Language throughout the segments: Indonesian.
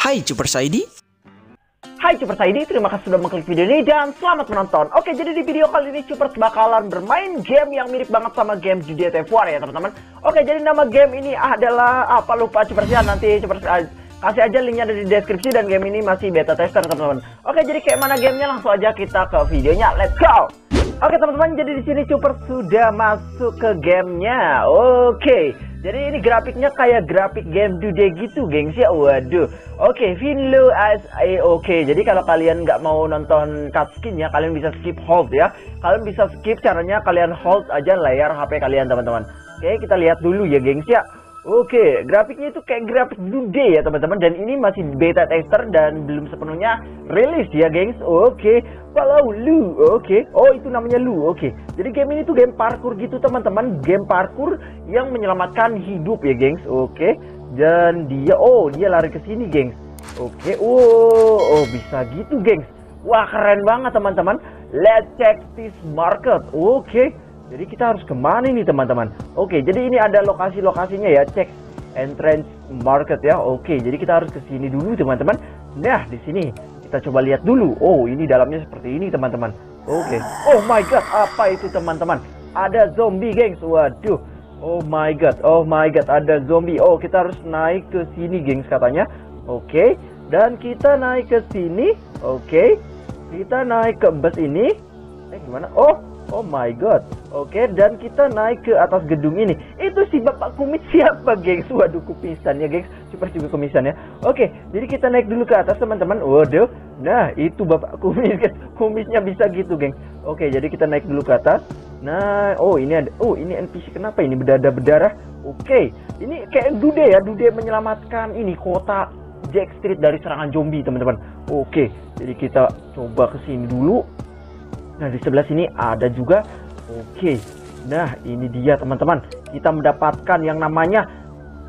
Hai Super Saidi. Hai Super Saidi, terima kasih sudah mengklik video ini dan selamat menonton. Oke, jadi di video kali ini Super bakalan bermain game yang mirip banget sama game GTA War ya teman-teman. Oke, jadi nama game ini adalah apa lupa Super Sian nanti Super uh, kasih aja linknya ada di deskripsi dan game ini masih beta tester teman-teman. Oke, jadi kayak mana gamenya langsung aja kita ke videonya. Let's go. Oke teman-teman, jadi di sini Super sudah masuk ke gamenya. Oke, jadi ini grafiknya kayak grafik game Dude gitu, gengs ya. Waduh. Oke, Vinlo as a oke. Jadi kalau kalian nggak mau nonton cutscene ya, kalian bisa skip hold ya. Kalian bisa skip caranya kalian hold aja layar HP kalian teman-teman. Oke, kita lihat dulu ya, gengs ya. Oke, grafiknya itu kayak grafik Dude ya teman-teman dan ini masih beta tester dan belum sepenuhnya rilis ya, gengs. Oke, follow Lu. Oke. Oh, itu namanya Lu. Oke. Jadi game ini tuh game parkour gitu teman-teman, game parkour yang menyelamatkan hidup ya, gengs. Oke. Dan dia oh, dia lari ke sini, gengs. Oke. Oh, oh bisa gitu, gengs. Wah, keren banget teman-teman. Let's check this market. Oke. Jadi kita harus ke mana ini teman-teman? Oke, jadi ini ada lokasi-lokasinya ya. Cek entrance market ya. Oke, jadi kita harus ke sini dulu teman-teman. Nah, di sini kita coba lihat dulu. Oh, ini dalamnya seperti ini teman-teman. Oke. Oh my god, apa itu teman-teman? Ada zombie, gengs. Waduh. Oh my god. Oh my god, ada zombie. Oh, kita harus naik ke sini, gengs katanya. Oke. Dan kita naik ke sini. Oke. Kita naik ke bus ini. Eh, gimana? Oh, Oh my god. Oke, dan kita naik ke atas gedung ini. Itu si Bapak Kumis siapa, gengs? Waduh, kumisan ya, gengs. Super juga kumisan ya. Oke, jadi kita naik dulu ke atas, teman-teman. Waduh. Nah, itu Bapak Kumis, gengs. Kumisnya bisa gitu, gengs. Oke, jadi kita naik dulu ke atas. Nah, oh ini ada. Oh, ini NPC kenapa ini berdarah-berdarah? Oke. Ini kayak Dude ya, Dude menyelamatkan ini kota Jack Street dari serangan zombie, teman-teman. Oke, jadi kita coba ke sini dulu. Nah, di sebelah sini ada juga. Oke. Nah, ini dia teman-teman. Kita mendapatkan yang namanya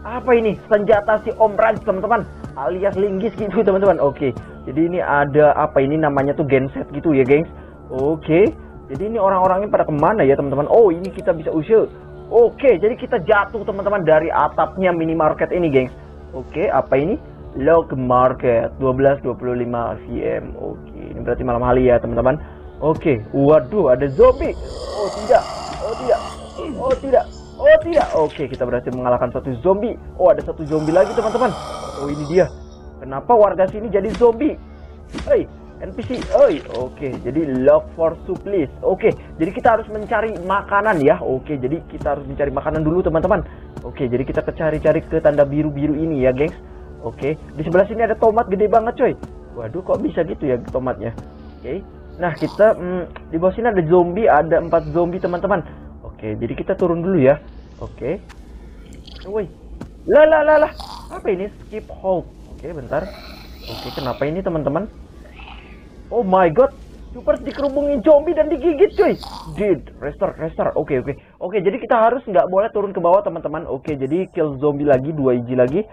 apa ini? Senjata si Om Raj, teman-teman. Alias linggis gitu, teman-teman. Oke. Jadi ini ada apa ini namanya tuh genset gitu ya, gengs. Oke. Jadi ini orang-orangnya pada ke mana ya, teman-teman? Oh, ini kita bisa usir. Oke, jadi kita jatuh teman-teman dari atapnya minimarket ini, gengs. Oke, apa ini? Log Market 12.25 PM. Oke, ini berarti malam hari ya, teman-teman. Oke, waduh ada zombie. Oh tidak, oh tidak, oh tidak, oh tidak. Oke, kita berhasil mengalahkan satu zombie. Oh ada satu zombie lagi teman-teman. Oh ini dia. Kenapa warga sini jadi zombie? Hei, NPC. Oi, oke. Jadi love for supplies. Oke, jadi kita harus mencari makanan ya. Oke, jadi kita harus mencari makanan dulu teman-teman. Oke, jadi kita cari-cari ke tanda biru-biru ini ya, gengs. Oke, di sebelah sini ada tomat gede banget, coy. Waduh, kok bisa gitu ya tomatnya? Oke. Nah, kita hmm, di bawah sini ada zombie, ada empat zombie teman-teman. Oke, jadi kita turun dulu ya. Oke. Woi. Lah lah lah lah. Apa ini? Skip hold. Oke, bentar. Oke, kenapa ini teman-teman? Oh my god. Super dikerubungin zombie dan digigit cuy. Did restore restore. Oke oke. Oke, jadi kita harus nggak boleh turun ke bawah teman-teman. Oke, jadi kill zombie lagi dua iji lagi.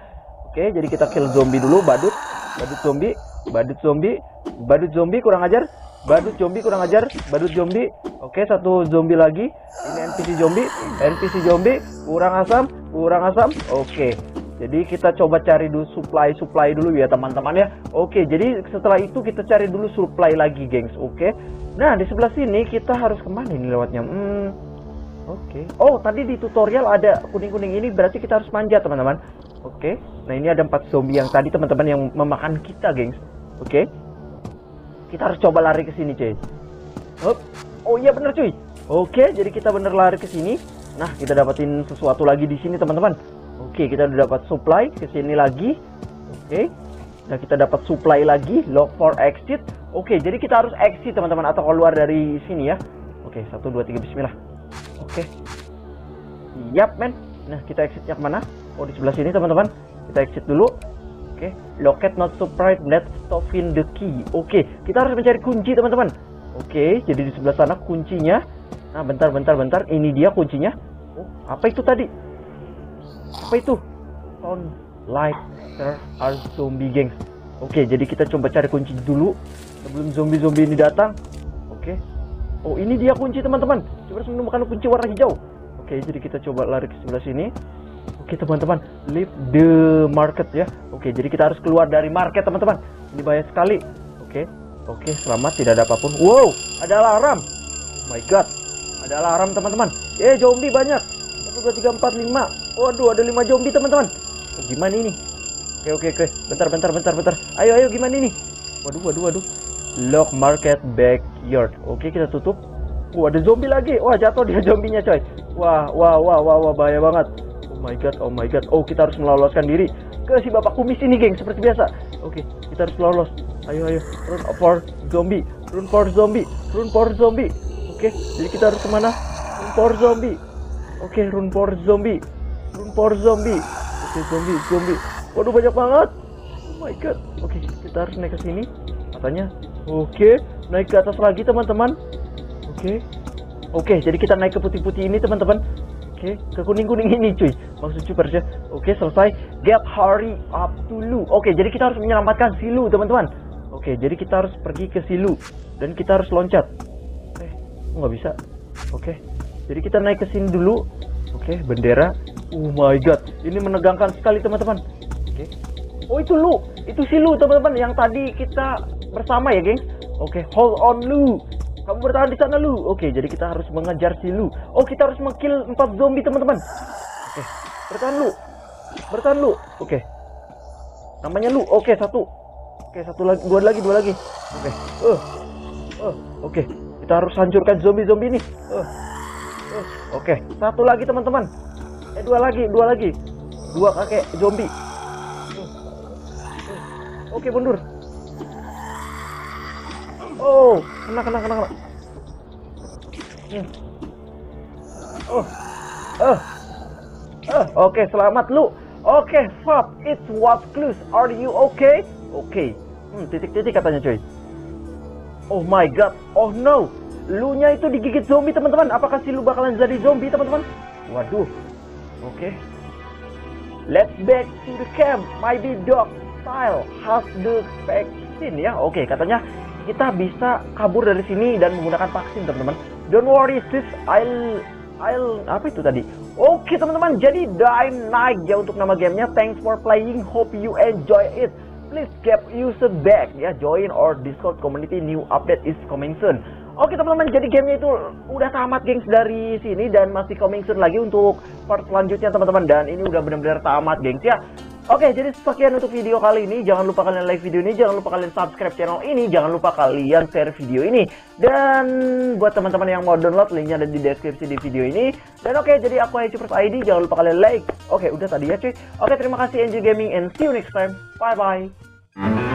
Oke, jadi kita kill zombie dulu, badut. Badut zombie, badut zombie, badut zombie kurang ajar. Badut zombie kurang ajar, badut zombie. Oke, satu zombie lagi. Ini NPC zombie, NPC zombie kurang asam, kurang asam. Oke. Jadi kita coba cari dulu supply supply dulu ya teman-teman ya. Oke, jadi setelah itu kita cari dulu supply lagi, gengs. Oke. Nah, di sebelah sini kita harus ke mana ini lewatnya? Hmm. Oke. Oh, tadi di tutorial ada kuning-kuning ini berarti kita harus manjat, teman-teman. Oke. Nah, ini ada empat zombie yang tadi teman-teman yang memakan kita, gengs. Oke. Kita harus coba lari ke sini, cuy. Hup. Oh iya bener, cuy. Oke, jadi kita bener lari ke sini. Nah, kita dapetin sesuatu lagi di sini, teman-teman. Oke, kita udah dapat supply ke sini lagi. Oke. Nah, kita dapat supply lagi, lock for exit. Oke, jadi kita harus exit, teman-teman, atau keluar dari sini ya. Oke, satu, dua, tiga, bismillah. Oke. Siap, men. Nah, kita exitnya ke mana? Oh, di sebelah sini, teman-teman. Kita exit dulu. Oke, okay. locate not surprise net stuffing the key. Oke, okay. kita harus mencari kunci teman-teman. Oke, okay. jadi di sebelah sana kuncinya. Nah, bentar, bentar, bentar. Ini dia kuncinya. Oh, apa itu tadi? Apa itu? Sound like there are zombie gangs. Oke, jadi kita coba cari kunci dulu sebelum zombie-zombie ini datang. Oke. Oh, ini dia kunci teman-teman. Coba harus menemukan kunci warna hijau. Oke, jadi kita coba lari ke sebelah sini. Oke teman-teman, leave the market ya. Oke, jadi kita harus keluar dari market teman-teman. Ini bahaya sekali. Oke, oke, selamat tidak ada apa pun. Wow, ada alarm. Oh my god, ada alarm teman-teman. Eh, zombie banyak. 1, 2, 3, 4, 5. Waduh, ada 5 zombie teman-teman. Oh, gimana ini? Oke, oke, oke. Bentar, bentar, bentar, bentar. Ayo, ayo, gimana ini? Waduh, waduh, waduh. Lock market backyard. Oke, kita tutup. Wah, ada zombie lagi. Wah, jatuh dia zombinya, coy. Wah, wah, wah, wah, wah, bahaya banget. Oh my god, oh my god. Oh, kita harus meloloskan diri ke si bapak kumis ini, geng, seperti biasa. Oke, kita harus lolos. Ayo, ayo. Run for zombie. Run for zombie. Run for zombie. Oke, jadi kita harus ke mana? Run for zombie. Oke, run for zombie. Run for zombie. Oke, zombie, zombie. Waduh, banyak banget. Oh my god. Oke, kita harus naik ke sini. Katanya. Oke, naik ke atas lagi, teman-teman. Oke. Oke, jadi kita naik ke putih-putih ini, teman-teman. Oke, ke kuning-kuning ini, cuy. Maksud super ya. Oke, selesai. Get hurry up to Lu. Oke, jadi kita harus menyelamatkan si Lu, teman-teman. Oke, jadi kita harus pergi ke si Lu dan kita harus loncat. Eh, nggak bisa? Oke. Jadi kita naik ke sini dulu. Oke, bendera. Oh my god, ini menegangkan sekali, teman-teman. Oke. Oh, itu Lu. Itu si Lu, teman-teman, yang tadi kita bersama ya, geng. Oke, hold on Lu. Kamu bertahan di sana lu. Oke, jadi kita harus mengejar si lu. Oh, kita harus mengill empat zombie teman-teman. Oke, bertahan lu. Bertahan lu. Oke. Namanya lu. Oke, satu. Oke, satu lagi, dua lagi, dua lagi. Oke. Uh. Uh. Oke, kita harus hancurkan zombie-zombie ini. Uh. Uh. Oke, satu lagi teman-teman. Eh, dua lagi, dua lagi. Dua kakek zombie. Uh. Uh. Oke, mundur. Oh, kena kena kena kena. Oh. Oh. Oh, oke, okay, selamat lu. Oke, okay, stop. It was close. Are you okay? Oke. Okay. Hmm, titik-titik katanya, coy. Oh my god. Oh no. Lu-nya itu digigit zombie, teman-teman. Apakah si lu bakalan jadi zombie, teman-teman? Waduh. Oke. Okay. Let's back to the camp. My dog style has the vaccine ya. Oke, okay, katanya kita bisa kabur dari sini dan menggunakan vaksin teman-teman. Don't worry sis. I'll I'll apa itu tadi? Oke teman-teman. Jadi Dime Night ya untuk nama gamenya. Thanks for playing. Hope you enjoy it. Please get user back ya. Join our discord community. New update is coming soon. Oke teman-teman, jadi gamenya itu udah tamat gengs dari sini dan masih coming soon lagi untuk part selanjutnya teman-teman. Dan ini udah benar-benar tamat gengs ya. Oke, jadi sekian untuk video kali ini. Jangan lupa kalian like video ini, jangan lupa kalian subscribe channel ini, jangan lupa kalian share video ini. Dan buat teman-teman yang mau download, linknya ada di deskripsi di video ini. Dan oke, jadi aku Ayu ID, jangan lupa kalian like. Oke, udah tadi ya cuy. Oke, terima kasih Enjoy Gaming and see you next time. Bye-bye.